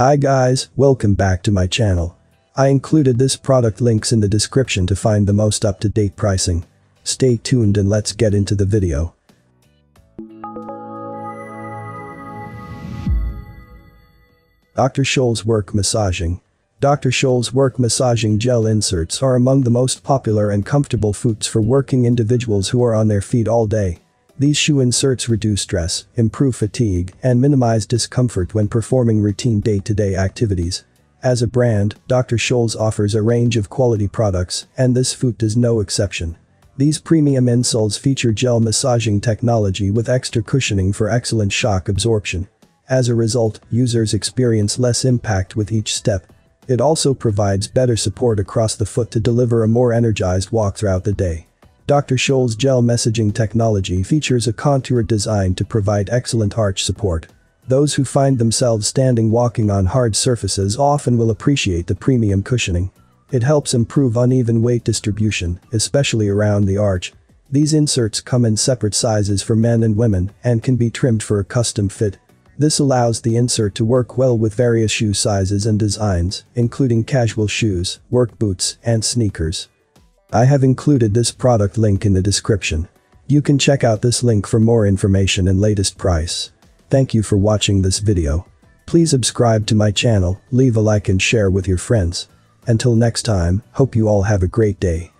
Hi guys, welcome back to my channel. I included this product links in the description to find the most up-to-date pricing. Stay tuned and let's get into the video. Dr. Scholl's Work Massaging Dr. Scholl's Work Massaging Gel Inserts are among the most popular and comfortable foods for working individuals who are on their feet all day. These shoe inserts reduce stress, improve fatigue, and minimize discomfort when performing routine day-to-day activities. As a brand, Dr. Scholl's offers a range of quality products, and this foot is no exception. These premium insoles feature gel massaging technology with extra cushioning for excellent shock absorption. As a result, users experience less impact with each step. It also provides better support across the foot to deliver a more energized walk throughout the day. Dr. Scholl's gel massaging technology features a contoured design to provide excellent arch support. Those who find themselves standing walking on hard surfaces often will appreciate the premium cushioning. It helps improve uneven weight distribution, especially around the arch. These inserts come in separate sizes for men and women and can be trimmed for a custom fit. This allows the insert to work well with various shoe sizes and designs, including casual shoes, work boots, and sneakers. I have included this product link in the description. You can check out this link for more information and latest price. Thank you for watching this video. Please subscribe to my channel, leave a like and share with your friends. Until next time, hope you all have a great day.